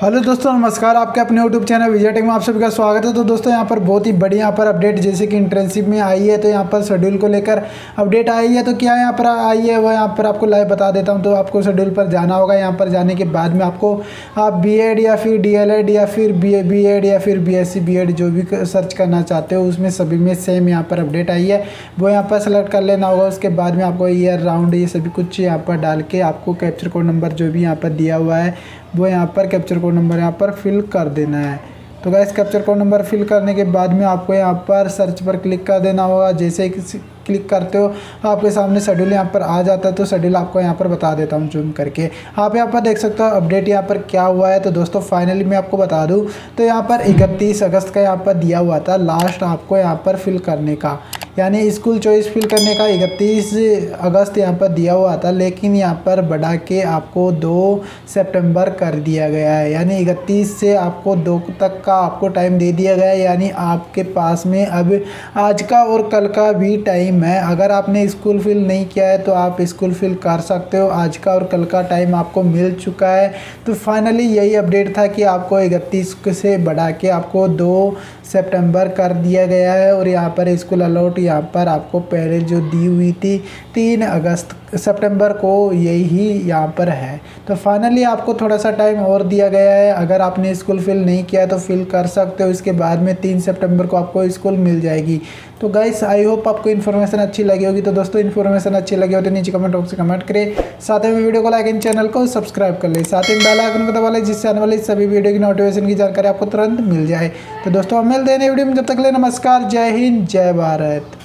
Hello दोस्तों नमस्कार आपके अपने यूट्यूब चैनल विजय टेक में आप सभी का स्वागत है तो दोस्तों यहाँ पर बहुत ही बड़ी यहाँ पर अपडेट जैसे कि इंटर्नशिप में आई है तो यहाँ पर शेड्यूल को लेकर अपडेट आई है तो क्या यहाँ पर आई है वो यहाँ पर आपको लाइव बता देता हूँ तो आपको शेड्यूल पर जाना होगा यहाँ पर जाने के बाद में आपको आप बी या फिर डी या फिर बी बी या फिर बी एस जो भी सर्च करना चाहते हो उसमें सभी में सेम यहाँ पर अपडेट आई है वो यहाँ पर सेलेक्ट कर लेना होगा उसके बाद में आपको ईयर राउंड ये सभी कुछ यहाँ पर डाल के आपको कैप्चर कोड नंबर जो भी यहाँ पर दिया हुआ है वो यहाँ पर कैप्चर कोड नंबर यहाँ पर फिल कर देना है। तो guys captcha code number fill करने के बाद में आपको यहाँ पर सर्च पर क्लिक कर देना होगा। जैसे क्लिक करते हो, आपके सामने शेड्यूल यहाँ पर आ जाता है। तो शेड्यूल आपको यहाँ पर बता देता हूँ जूम करके। आप यहाँ पर देख सकते हो अपडेट यहाँ पर क्या हुआ है। तो दोस्तों फाइनली मैं आपको बता दूँ तो यहाँ पर इकतीस अगस्त का यहाँ पर दिया हुआ था। लास्ट आपको यहाँ पर फिल करने का। यानी स्कूल चॉइस फिल करने का इकतीस अगस्त यहाँ पर दिया हुआ था, लेकिन यहाँ पर बढ़ा के आपको दो सितंबर कर दिया गया है। यानी इकतीस से आपको दो तक का आपको टाइम दे दिया गया है। यानी आपके पास में अब आज का और कल का भी टाइम है। अगर आपने स्कूल फिल नहीं किया है तो आप स्कूल फिल कर सकते हो। आज का और कल का टाइम आपको मिल चुका है। तो फाइनली यही अपडेट था कि आपको इकतीस से बढ़ा के आपको दो सितंबर कर दिया गया है और यहाँ पर स्कूल अलॉट यहाँ पर आपको पहले जो दी हुई थी तीन अगस्त, सितंबर को यही यहाँ पर है। तो फाइनली आपको थोड़ा सा टाइम और दिया गया है। अगर आपने स्कूल फिल नहीं किया तो फिल कर सकते हो। इसके बाद में तीन सितंबर को आपको स्कूल मिल जाएगी। तो गाइस आई होप आपको इन्फॉर्मेशन अच्छी लगी होगी। तो दोस्तों इन्फॉर्मेशन अच्छी लगी हो तो नीचे कमेंट बॉक्स में कमेंट करें। साथ में वीडियो को लाइक इन चैनल को सब्सक्राइब कर ले। साथ ही बेल आइकन को दबा ले, जिससे आने वाली सभी वीडियो की नोटिफिकेशन की जानकारी आपको तुरंत मिल जाए। तो दोस्तों हम मिलते हैं वीडियो में जब तक ले नमस्कार जय हिंद जय भारत।